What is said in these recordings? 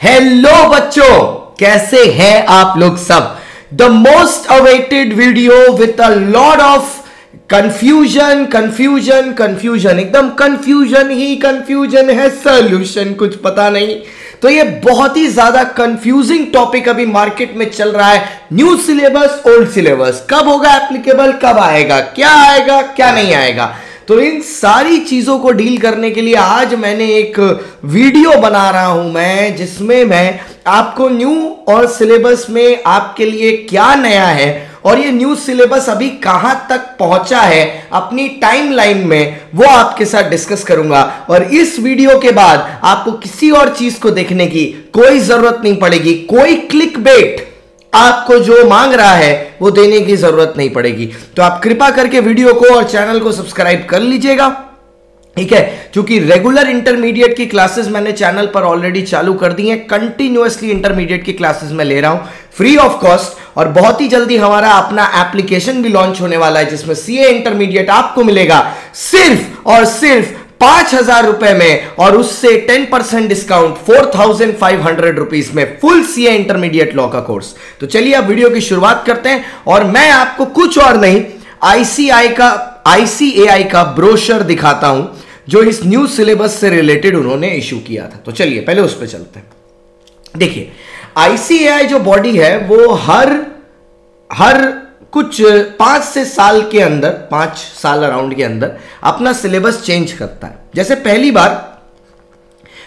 Hello बच्चों, कैसे हैं आप लोग सब? The most awaited video with a lord of confusion confusion confusion एकदम कंफ्यूजन ही कंफ्यूजन है सोल्यूशन कुछ पता नहीं। तो ये बहुत ही ज़्यादा कंफ्यूजिंग टॉपिक अभी मार्केट में चल रहा है। न्यू सिलेबस ओल्ड सिलेबस कब होगा एप्लीकेबल कब आएगा? क्या आएगा? क्या नहीं आएगा? तो इन सारी चीज़ों को डील करने के लिए आज मैंने एक वीडियो बना रहा हूँ मैं, जिसमें मैं आपको न्यू और सिलेबस में आपके लिए क्या नया है और ये न्यू सिलेबस अभी कहाँ तक पहुँचा है, अपनी टाइमलाइन में, वो आपके साथ डिस्कस करूँगा। और इस वीडियो के बाद आपको किसी और चीज़ को देखने की कोई ज़रूरत नहीं पड़ेगी, कोई क्लिक बेट। आपको जो मांग रहा है, वो देने की ज़रूरत नहीं पड़ेगी। तो आप कृपा करके वीडियो को और चैनल को सब्सक्राइब कर लीजिएगा। ठीक है? क्योंकि रेगुलर इंटरमीडिएट की क्लासेस मैंने चैनल पर ऑलरेडी चालू कर दी हैं। कंटिन्यूअसली इंटरमीडिएट की क्लासेस मैं ले रहा हूँ। फ्री ऑफ़ कॉस्ट और बहुत ही जल्दी हमारा अपना एप्लीकेशन भी लॉन्च होने वाला है, जिसमें सीए इंटरमीडिएट आपको मिलेगा। सिर्फ़ और सिर्फ़ पाँच हज़ार रुपए में और उससे ten percent discount four thousand five hundred rupees में फुल सीए इंटरमीडिएट लॉ का कोर्स। तो चलिए अब वीडियो की शुरुआत करते हैं और मैं आपको कुछ और नहीं आईसीआई का आईसीएआई का ब्रोशर दिखाता हूँ, जो इस न्यू सिलेबस से रिलेटेड उन्होंने इश्यू किया था। तो चलिए, पहले उस पर चलते हैं। देखिए आईसीएआई जो बॉडी है, वो हर हर कुछ पाँच से साल के अंदर, पाँच साल अराउंड के अंदर, अपना सिलेबस चेंज करता है। जैसे पहली बार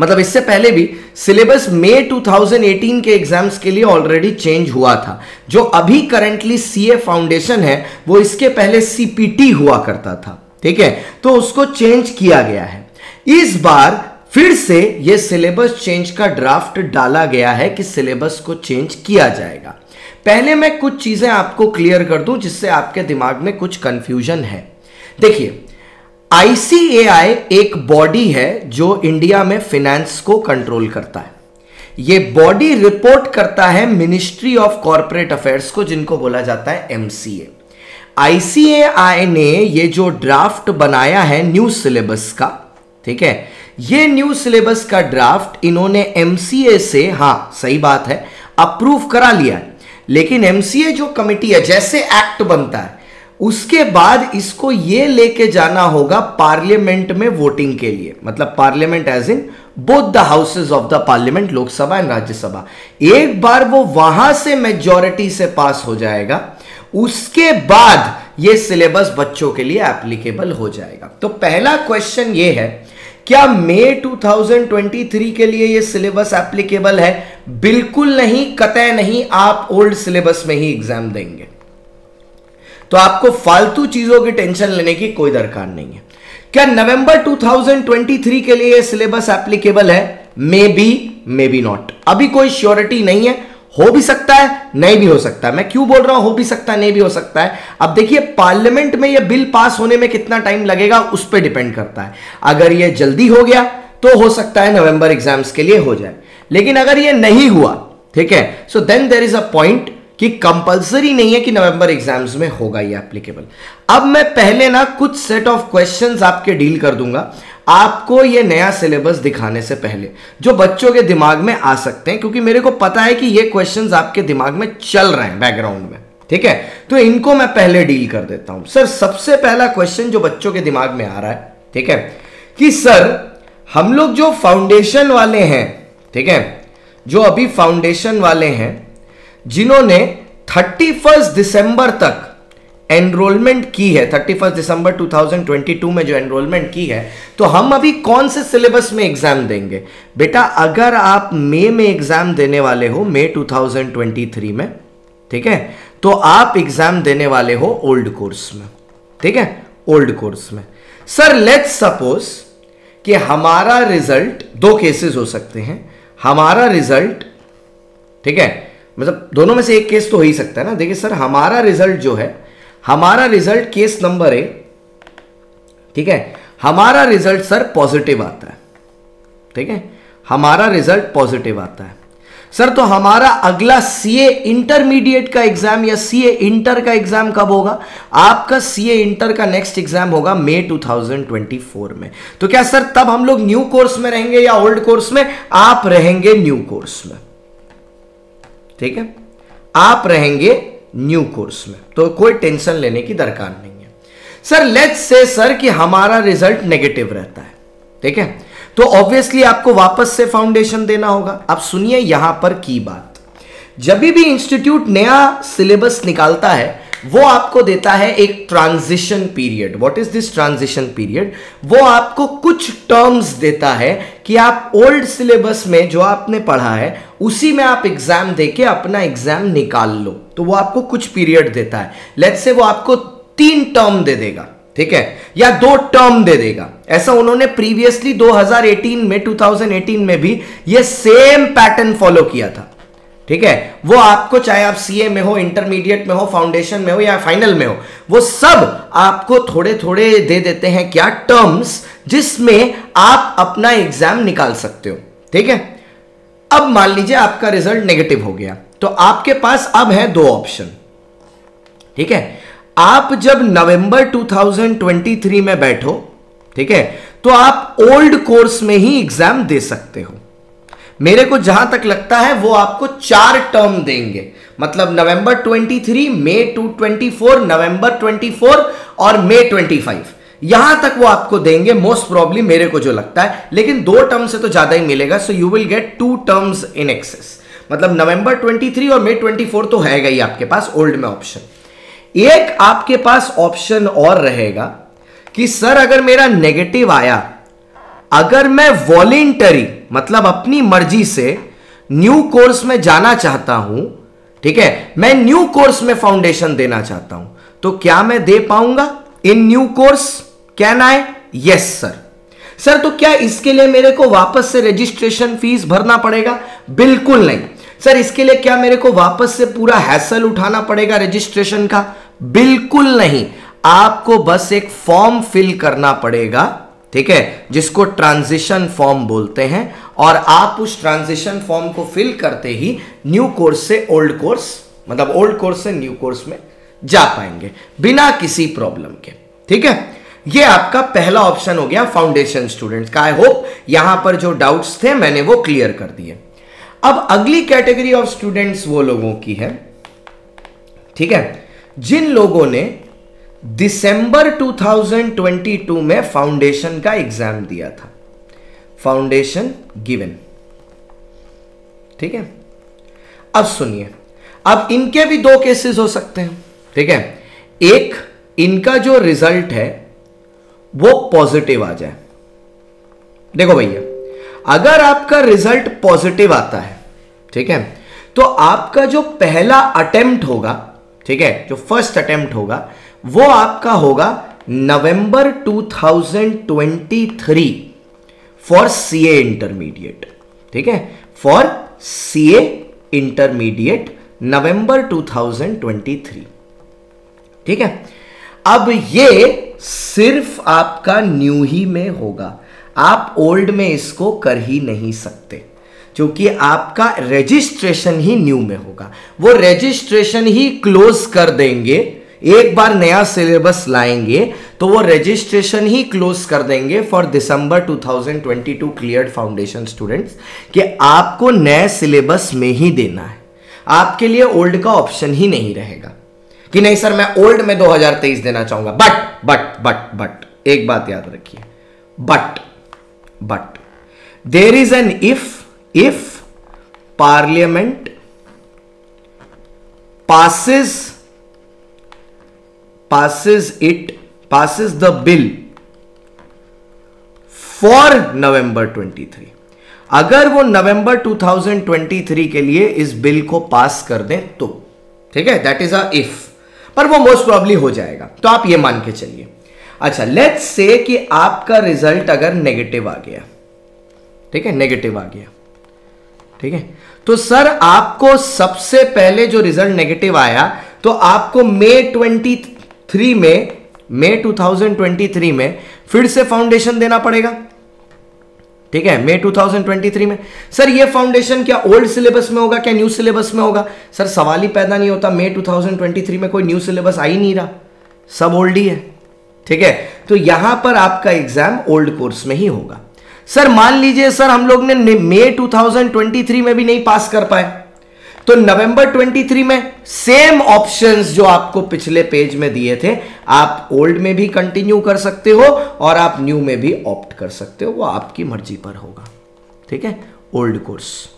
मतलब इससे पहले भी सिलेबस मई 2018 के एग्ज़ाम्स के लिए ऑलरेडी चेंज हुआ था। जो अभी करंटली सीए फाउंडेशन है, वो इसके पहले सीपीटी हुआ करता था। ठीक है? तो उसको चेंज किया गया है। इस बार फिर से यह सिलेबस चेंज का ड्राफ्ट डाला गया है कि सिलेबस को चेंज किया जाएगा। पहले मैं कुछ चीज़ें आपको क्लियर कर दूँ जिससे आपके दिमाग में कुछ कंफ्यूजन है। देखिए आईसीएआई एक बॉडी है जो इंडिया में फिनेंस को कंट्रोल करता है। ये बॉडी रिपोर्ट करता है मिनिस्ट्री ऑफ़ कॉरपोरेट अफेयर्स को, जिनको बोला जाता है एमसीए आईसीएआई ने ये जो ड्राफ्ट बनाया है न्यू सिलेबस का, ठीक है? ये न्यू सिलेबस का ड्राफ्ट इन्होंने एमसीए से, हाँ, सही बात है अप्रूव करा लिया है। लेकिन एमसीए जो कमिटी है, जैसे एक्ट बनता है, उसके बाद इसको ये लेके जाना होगा पार्लियामेंट में वोटिंग के लिए। मतलब parliament as in both the houses of the parliament Lok Sabha and Rajya Sabha. एक बार वो वहाँ से मेजोरिटी से पास हो जाएगा, उसके बाद ये सिलेबस बच्चों के लिए एप्लीकेबल हो जाएगा। तो पहला क्वेश्चन ये है क्या मई 2023 के लिए ये सिलेबस एप्लीकेबल है? बिल्कुल नहीं कतः नहीं, आप ओल्ड सिलेबस में ही एग्ज़ाम देंगे। तो आपको फालतू चीज़ों की टेंशन लेने की कोई दरकार नहीं है। क्या नवंबर 2023 के लिए सिलेबस एप्लीकेबल है? May be may be not अभी कोई श्योरिटी नहीं है। हो भी सकता है, नहीं भी हो सकता है। मैं क्यों बोल रहा हूँ हो भी सकता है, नहीं भी हो सकता है? अब देखिए, पार्लियामेंट में यह बिल पास होने में कितना टाइम लगेगा, उस पर डिपेंड करता है। अगर यह जल्दी हो गया तो हो सकता है नवंबर एग्ज़ाम्स के लिए हो जाए। लेकिन अगर यह नहीं हुआ, ठीक है so then there is a point कि कंपलसरी नहीं है कि नवंबर एग्ज़ाम्स में होगा ये एप्लीकेबल अब मैं पहले ना कुछ सेट ऑफ़ क्वेश्चंस आपके डील कर दूँगा। आपको ये नया सिलेबस दिखाने से पहले, जो बच्चों के दिमाग में आ सकते हैं, क्योंकि मेरे को पता है कि ये क्वेश्चंस आपके दिमाग में चल रहे हैं बैकग्राउंड में, ठीक है? तो इनको मैं पहले डील कर देता हूँ। सर, सबसे पहला क्वेश्चन जो बच्चों के दिमाग में आ रहा है, ठीक है? कि सर, हम लोग जो फाउंडेशन वाले हैं, ठीक है? जो अभी फाउंडेशन वाले हैं, जिन्होंने थर्टी दिसंबर तक एनरोलमेंट की है 31 दिसंबर 2022 में जो एनरोलमेंट की है तो हम अभी कौन से सिलेबस में एग्ज़ाम देंगे? बेटा, अगर आप मई में एग्ज़ाम देने वाले हो मई 2023 में, ठीक है? तो आप एग्ज़ाम देने वाले हो ओल्ड कोर्स में, ठीक है? ओल्ड कोर्स में। सर लेट्स सपोज़ कि हमारा रिज़ल्ट दो केसेस हो सकते हैं। हमारा रिज़ल्ट ठीक है? मतलब दोनों में से एक केस तो हो ही सकता है ना? देखिए सर हमारा रिज़ल्ट जो है हमारा रिज़ल्ट केस नंबर ए ठीक है? हमारा रिज़ल्ट सर पॉजिटिव आता है, ठीक है? हमारा रिज़ल्ट पॉजिटिव आता है। सर तो हमारा अगला सीए इंटरमीडिएट का एग्ज़ाम या सीए इंटर का एग्ज़ाम कब होगा? आपका सीए इंटर का नेक्स्ट एग्ज़ाम होगा मई 2024 में। तो क्या सर तब हम लोग न्यू कोर्स में रहेंगे या ओल्ड कोर्स में? आप रहेंगे न्यू कोर्स में। ठीक है? आप रहेंगे न्यू कोर्स में। तो कोई टेंशन लेने की दरकार नहीं है। सर लेट्स से सर कि हमारा रिज़ल्ट नेगेटिव रहता है। ठीक है? तो ऑब्वियसली आपको वापस से फाउंडेशन देना होगा। अब सुनिए यहाँ पर की बात। जब भी इंस्टीट्यूट नया सिलेबस निकालता है, वो आपको देता है एक transition period what is this transition period वो आपको कुछ टर्म्स देता है कि आप ओल्ड सिलेबस में जो आपने पढ़ा है, उसी में आप एग्ज़ाम देके अपना एग्ज़ाम निकाल लो। तो वो आपको कुछ पीरियड देता है। लेट्स से वो आपको तीन टर्म दे देगा, ठीक है? या दो टर्म दे देगा। ऐसा उन्होंने प्रीवियसली 2018 में 2018 में भी ये सेम पैटर्न फॉलो किया था, ठीक है? वो आपको चाहे आप सीए में हो इंटरमीडिएट में हो फाउंडेशन में हो या फाइनल में हो, वो सब आपको थोड़े थोड़े दे देते हैं क्या टर्म्स जिसमें आप अपना एग्ज़ाम निकाल सकते हो, ठीक है? अब मान लीजिए आपका रिज़ल्ट नेगेटिव हो गया तो आपके पास अब है दो ऑप्शन। ठीक है? आप जब नवंबर 2023 में बैठो, ठीक है तो आप ओल्ड कोर्स में ही एग्ज़ाम दे सकते हो। मेरे को जहाँ तक लगता है वो आपको चार टर्म देंगे। मतलब नवंबर 23 मई टू 24 नवंबर 24 और मई 25 यहाँ तक वो आपको देंगे मोस्ट प्रॉब्लम मेरे को जो लगता है। लेकिन दो टर्म से तो ज़्यादा ही मिलेगा so you will get two terms in excess मतलब नवंबर 23 और मई 24 तो है ही आपके पास ओल्ड में ऑप्शन एक आपके पास ऑप्शन और रहेगा कि, सर, अगर मेरा नेगेटिव आया, अगर मैं वॉलेंटरी मतलब अपनी मर्ज़ी से न्यू कोर्स में जाना चाहता हूँ, ठीक है, मैं न्यू कोर्स में फाउंडेशन देना चाहता हूँ तो क्या मैं दे पाऊँगा? In new course can I yes sir sir तो क्या इसके लिए मेरे को वापस से रजिस्ट्रेशन फ़ीस भरना पड़ेगा? बिल्कुल नहीं. सर इसके लिए क्या मेरे को वापस से पूरा हैसल उठाना पड़ेगा रजिस्ट्रेशन का? बिल्कुल नहीं. आपको बस एक फॉर्म फिल करना पड़ेगा, ठीक है, जिसको ट्रांजिशन फॉर्म बोलते हैं, और आप उस ट्रांजिशन फॉर्म को फिल करते ही न्यू कोर्स से ओल्ड कोर्स मतलब ओल्ड कोर्स से न्यू कोर्स में जा पाएँगे, बिना किसी प्रॉब्लम के। ठीक है? ये आपका पहला ऑप्शन हो गया फाउंडेशन स्टूडेंट्स का। आई होप यहाँ पर जो डाउट्स थे, मैंने वो क्लियर कर दिए। अब अगली कैटेगरी ऑफ़ स्टूडेंट्स वो लोगों की है। ठीक है? जिन लोगों ने दिसंबर 2022 में फाउंडेशन का एग्ज़ाम दिया था। फाउंडेशन गिवन ठीक है? अब सुनिए। अब इनके भी दो केसेस हो सकते हैं। ठीक है? एक, इनका जो रिज़ल्ट है, वो पॉजिटिव आ जाए। देखो भैया, अगर आपका रिज़ल्ट पॉजिटिव आता है, ठीक है? तो आपका जो पहला अटेम्प्ट होगा, ठीक है, जो फ़र्स्ट अटेम्प्ट होगा, वो आपका होगा नवंबर 2023 फॉर सीए इंटरमीडिएट ठीक है? फॉर सीए इंटरमीडिएट नवंबर 2023 ठीक है? अब ये सिर्फ़ आपका न्यू ही में होगा। आप ओल्ड में इसको कर ही नहीं सकते, क्योंकि आपका रजिस्ट्रेशन ही न्यू में होगा। वो रजिस्ट्रेशन ही क्लोज कर देंगे। एक बार नया सिलेबस लाएँगे तो वो रजिस्ट्रेशन ही क्लोज कर देंगे for December 2022 clear foundation students कि आपको नए सिलेबस में ही देना है। आपके लिए ओल्ड का ऑप्शन ही नहीं रहेगा। कि नहीं सर, मैं ओल्ड में 2023 देना चाहूँगा। बट बट बट बट एक बात याद रखिए। But but there is an if if parliament passes passes it, passes the bill for November 23 अगर वो नवंबर 2023 के लिए इस बिल को पास कर दें तो ठीक है? दैट इज़ अ इफ़ पर वो मोस्ट प्रॉब्ली हो जाएगा। तो आप ये मान के चलिए। अच्छा लेट्स से कि आपका रिज़ल्ट अगर नेगेटिव आ गया। ठीक है? नेगेटिव आ गया। ठीक है? तो सर आपको सबसे पहले जो रिज़ल्ट नेगेटिव आया तो आपको मे 23 में मे 2023 में फिर से फाउंडेशन देना पड़ेगा। ठीक है मे 2023 में। सर ये फाउंडेशन क्या ओल्ड सिलेबस में होगा क्या न्यू सिलेबस में होगा? सर सवाल ही पैदा नहीं होता मे 2023 में कोई न्यू सिलेबस आ ही नहीं रहा। सब ओल्ड ही है, ठीक है? तो यहाँ पर आपका एग्ज़ाम ओल्ड कोर्स में ही होगा। सर मान लीजिए सर हम लोग ने मे 2023 में भी नहीं पास कर पाए। तो नवंबर 23 में सेम ऑप्शंस जो आपको पिछले पेज में दिए थे, आप ओल्ड में भी कंटिन्यू कर सकते हो और आप न्यू में भी ऑप्ट कर सकते हो, वो आपकी मर्ज़ी पर होगा। ठीक है? ओल्ड कोर्स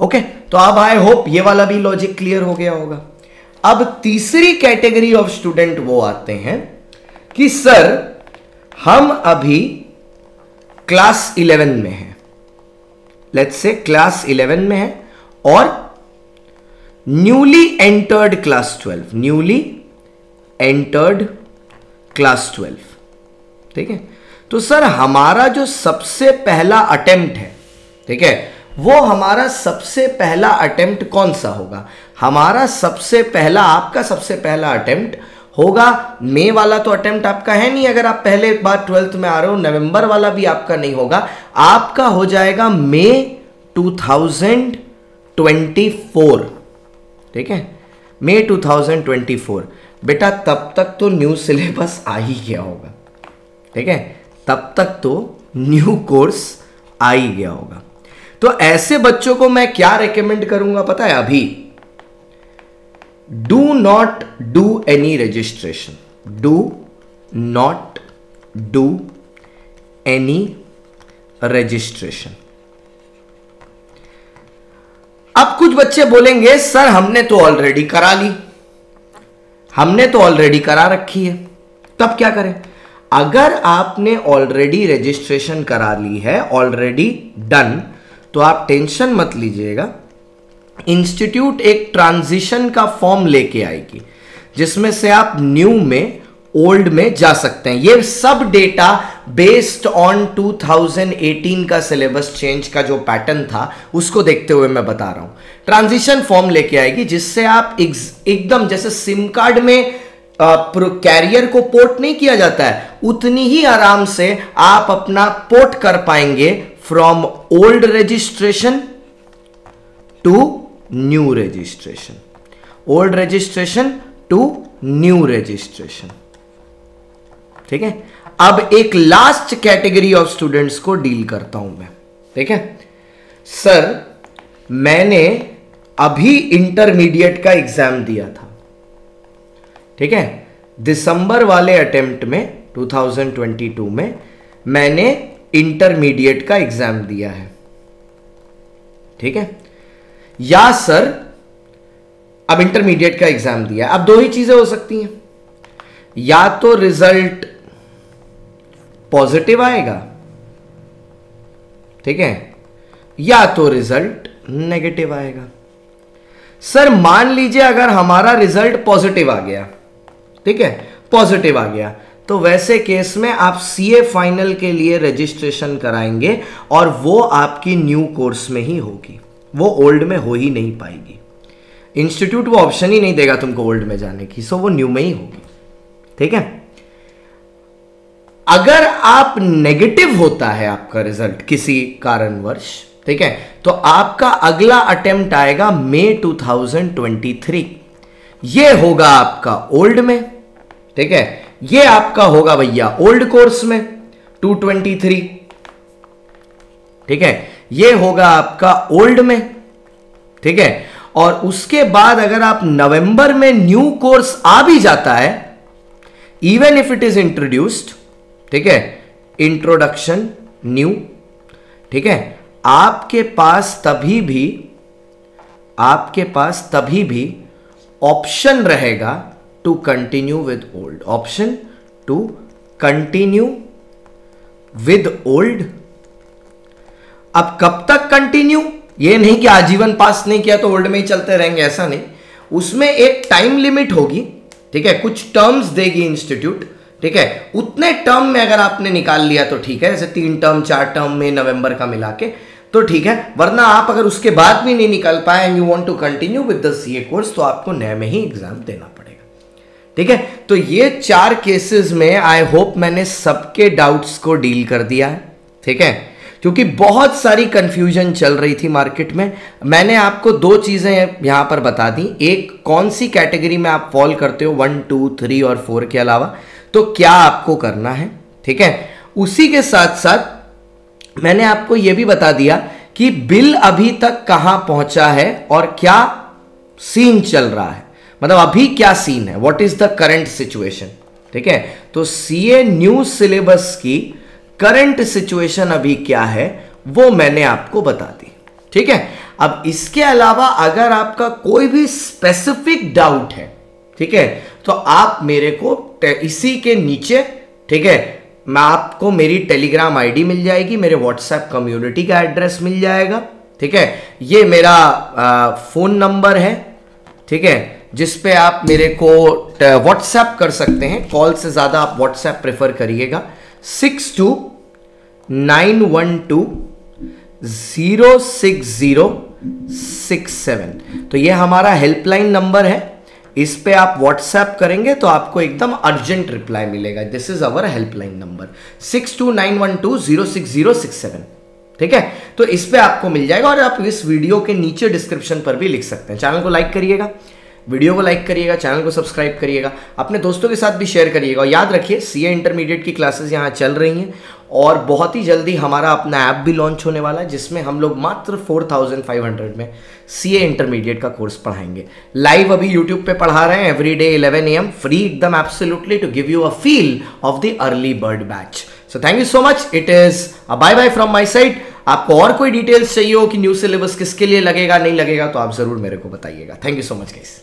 ओके तो अब आई होप ये वाला भी लॉजिक क्लियर हो गया होगा। अब तीसरी कैटेगरी ऑफ़ स्टूडेंट वो आते हैं कि, सर, हम अभी क्लास 11 में हैं। लेट्स से क्लास 11 में है और newly entered class 12 newly entered class 12 ठीक है? तो सर, हमारा जो सबसे पहला अटेम्प्ट है, ठीक है? वो हमारा सबसे पहला अटेम्प्ट कौन सा होगा? हमारा सबसे पहला, आपका सबसे पहला अटेम्प्ट होगा। मे वाला तो अटेम्प्ट आपका है नहीं, अगर आप पहले बार ट्वेल्थ में आ रहे हो, नवंबर वाला भी आपका नहीं होगा। आपका हो जाएगा मे 2024 ठीक है? मे 2024 बेटा, तब तक तो न्यू सिलेबस आ ही गया होगा। ठीक है? तब तक तो न्यू कोर्स आ ही गया होगा। तो ऐसे बच्चों को मैं क्या रेकमेंड करूँगा पता है अभी? Do not do any registration do not do any registration अब कुछ बच्चे बोलेंगे, सर, हमने तो ऑलरेडी करा ली। हमने तो ऑलरेडी करा रखी है। तब क्या करें? अगर आपने ऑलरेडी रजिस्ट्रेशन करा ली है ऑलरेडी डन तो आप टेंशन मत लीजिएगा। इंस्टीट्यूट एक ट्रांजिशन का फॉर्म लेके आएगी, जिसमें से आप न्यू में, ओल्ड में जा सकते हैं। ये सब डेटा बेस्ड ऑन 2018 का सिलेबस चेंज का जो पैटर्न था, उसको देखते हुए मैं बता रहा हूँ। ट्रांजिशन फॉर्म लेके आएगी, जिससे आप एकदम जैसे सिम कार्ड में कैरियर को पोर्ट नहीं किया जाता है, उतनी ही आराम से आप अपना पोर्ट कर पाएँगे from old registration to new registration old registration to new registration ठीक है? अब एक लास्ट कैटेगरी ऑफ़ स्टूडेंट्स को डील करता हूँ मैं। ठीक है? सर मैंने अभी इंटरमीडिएट का एग्ज़ाम दिया था। ठीक है? दिसंबर वाले अटेम्प्ट में 2022 में, मैंने इंटरमीडिएट का एग्ज़ाम दिया है। ठीक है? या सर अब इंटरमीडिएट का एग्ज़ाम दिया अब दो ही चीज़ें हो सकती हैं। या तो रिज़ल्ट पॉजिटिव आएगा। ठीक है? या तो रिज़ल्ट नेगेटिव आएगा। सर, मान लीजिए अगर हमारा रिज़ल्ट पॉजिटिव आ गया, ठीक है? पॉजिटिव आ गया तो वैसे केस में आप सीए फाइनल के लिए रजिस्ट्रेशन कराएँगे और वो आपकी न्यू कोर्स में ही होगी। वो ओल्ड में हो ही नहीं पाएगी। इंस्टीट्यूट वो ऑप्शन ही नहीं देगा तुमको ओल्ड में जाने की सो वो न्यू में ही होगी। ठीक है? अगर आप नेगेटिव होता है आपका रिज़ल्ट किसी कारणवश, ठीक है? तो आपका अगला अटेम्प्ट आएगा मे 2023 ये होगा आपका ओल्ड में, ठीक है? ये आपका होगा भैया ओल्ड कोर्स में 223 ठीक है? ये होगा आपका ओल्ड में, ठीक है? और उसके बाद अगर आप नवंबर में न्यू कोर्स आ भी जाता है even if it is introduced ठीक है? इंट्रोडक्शन न्यू ठीक है? आपके पास तभी भी, आपके पास तभी भी ऑप्शन रहेगा to continue with old option to continue with old अब कब तक कंटिन्यू ये नहीं कि आजीवन पास नहीं किया तो ओल्ड में ही चलते रहेंगे, ऐसा नहीं। उसमें एक टाइम लिमिट होगी, ठीक है? कुछ टर्म्स देगी इंस्टीट्यूट ठीक है? उतने टर्म में अगर आपने निकाल लिया तो ठीक है, जैसे तीन टर्म चार टर्म में नवंबर का मिला के तो ठीक है। वरना आप अगर उसके बाद भी नहीं निकल पाए and you want to continue with the CA course तो आपको नए में ही एग्ज़ाम देना पड़ेगा। ठीक है? तो ये चार केसेस में आई होप मैंने सबके डाउट्स को डील कर दिया है। ठीक है? क्योंकि बहुत सारी कंफ्यूजन चल रही थी मार्केट में। मैंने आपको दो चीज़ें यहाँ पर बता दी। एक, कौन सी कैटेगरी में आप फॉल करते हो? वन टू थ्री और फोर के अलावा। तो क्या आपको करना है? ठीक है? उसी के साथ साथ मैंने आपको यह भी बता दिया कि बिल अभी तक कहाँ पहुँचा है और क्या सीन चल रहा है। मतलब अभी क्या सीन है? What is the current situation ठीक है? तो सीए न्यू सिलेबस की करंट सिचुएशन अभी क्या है, वो मैंने आपको बता दी। ठीक है? अब इसके अलावा अगर आपका कोई भी स्पेसिफिक डाउट है, ठीक है? तो आप मेरे को इसी के नीचे, ठीक है, मैं आपको मेरी टेलीग्राम आईडी मिल जाएगी, मेरे व्हाट्सएप कम्युनिटी का एड्रेस मिल जाएगा, ठीक है? ये मेरा फ़ोन नंबर है, ठीक है? जिस पे आप मेरे को व्हाट्सएप कर सकते हैं कॉल से ज़्यादा आप व्हाट्सएप प्रेफर करिएगा six two nine one two zero six zero six seven तो ये हमारा हेल्पलाइन नंबर है इस पे आप व्हाट्सएप करेंगे तो आपको एकदम अर्जेंट रिप्लाई मिलेगा। This is our helpline number six two nine one two zero six zero six seven ठीक है? तो इस पे आपको मिल जाएगा और आप इस वीडियो के नीचे डिस्क्रिप्शन पर भी लिख सकते हैं। चैनल को लाइक करिएगा। वीडियो को लाइक करिएगा, चैनल को सब्सक्राइब करिएगा, अपने दोस्तों के साथ भी शेयर करिएगा। और याद रखिए सीए इंटरमीडिएट की क्लासेस यहाँ चल रही हैं और बहुत ही जल्दी हमारा अपना ऐप भी लॉन्च होने वाला है, जिसमें हम लोग मात्र 4500 में सीए इंटरमीडिएट का कोर्स पढ़ाएँगे। लाइव अभी यूट्यूब पे पढ़ा रहे हैं every day eleven A M free एकदम absolutely to give you a feel of the early bird batch so thank you so much it is a bye bye from my side आपको और कोई details चाहिए हो कि new syllabus किसके लिए लगेगा, नहीं लगेगा तो आप ज़रूर मेरे को बताइएगा। Thank you so much guys